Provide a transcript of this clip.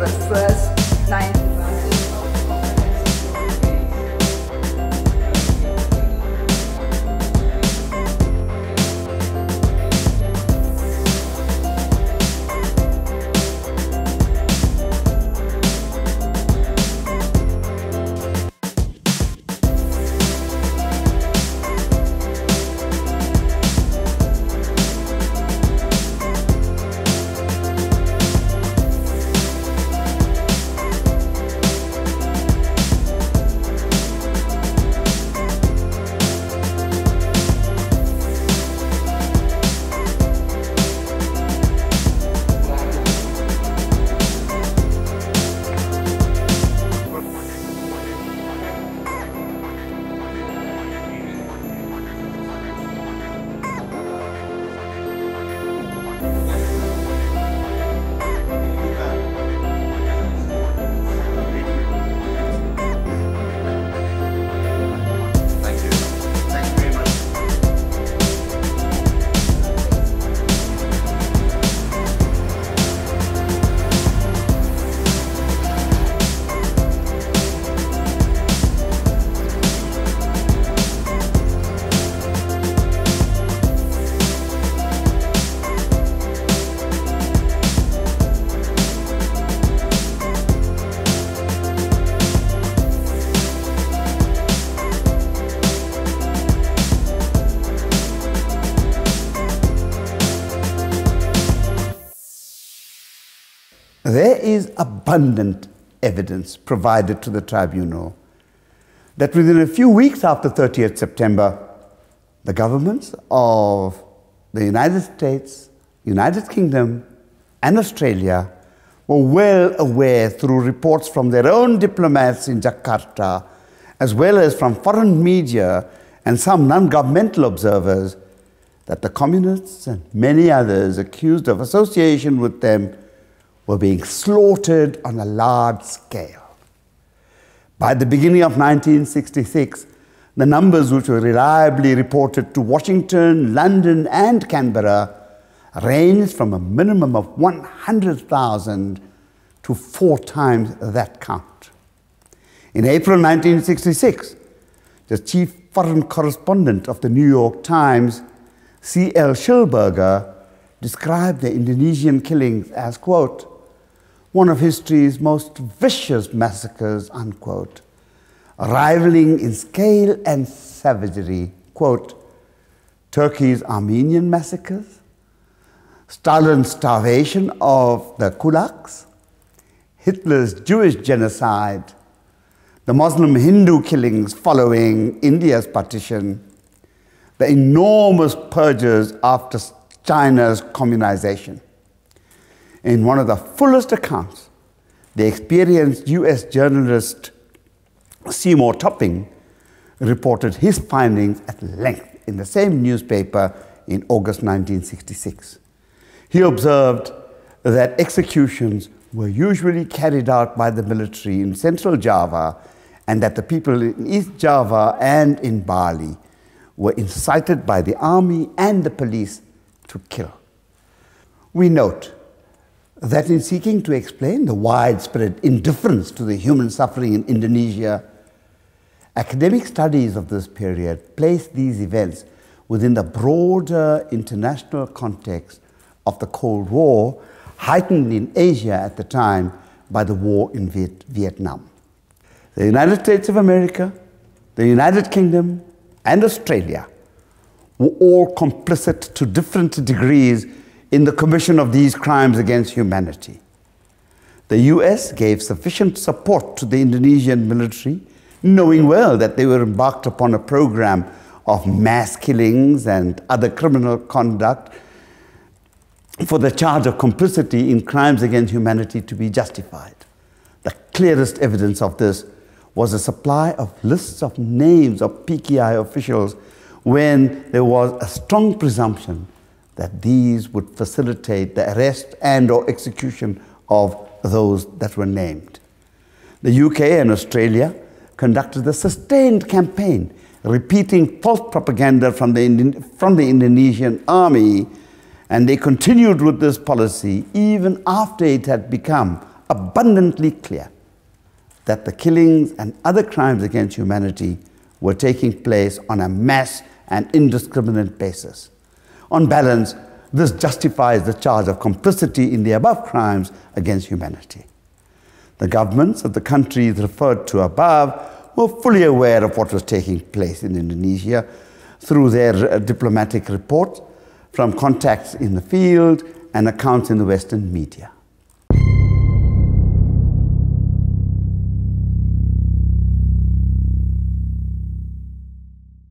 but first There is abundant evidence provided to the tribunal that within a few weeks after 30th September, the governments of the United States, United Kingdom, and Australia were well aware through reports from their own diplomats in Jakarta, as well as from foreign media and some non governmental observers, that the communists and many others accused of association with them were being slaughtered on a large scale. By the beginning of 1966, the numbers which were reliably reported to Washington, London, and Canberra ranged from a minimum of 100,000 to four times that count. In April 1966, the chief foreign correspondent of the New York Times, C.L. Sulzberger, described the Indonesian killings as, quote, one of history's most vicious massacres, unquote, rivaling in scale and savagery, quote, Turkey's Armenian massacres, Stalin's starvation of the kulaks, Hitler's Jewish genocide, the Muslim Hindu killings following India's partition, the enormous purges after China's communization. In one of the fullest accounts, the experienced US journalist Seymour Topping reported his findings at length in the same newspaper in August 1966. He observed that executions were usually carried out by the military in central Java and that the people in East Java and in Bali were incited by the army and the police to kill. We note that in seeking to explain the widespread indifference to the human suffering in Indonesia, academic studies of this period place these events within the broader international context of the Cold War, heightened in Asia at the time by the war in Viet Vietnam. The United States of America, the United Kingdom, and Australia were all complicit to different degrees in the commission of these crimes against humanity. The US gave sufficient support to the Indonesian military, knowing well that they were embarked upon a program of mass killings and other criminal conduct for the charge of complicity in crimes against humanity to be justified. The clearest evidence of this was a supply of lists of names of PKI officials when there was a strong presumption that these would facilitate the arrest and or execution of those that were named. The UK and Australia conducted a sustained campaign repeating false propaganda from the, from the Indonesian army and they continued with this policy even after it had become abundantly clear that the killings and other crimes against humanity were taking place on a mass and indiscriminate basis. On balance, this justifies the charge of complicity in the above crimes against humanity. The governments of the countries referred to above were fully aware of what was taking place in Indonesia through their diplomatic reports, from contacts in the field, and accounts in the Western media.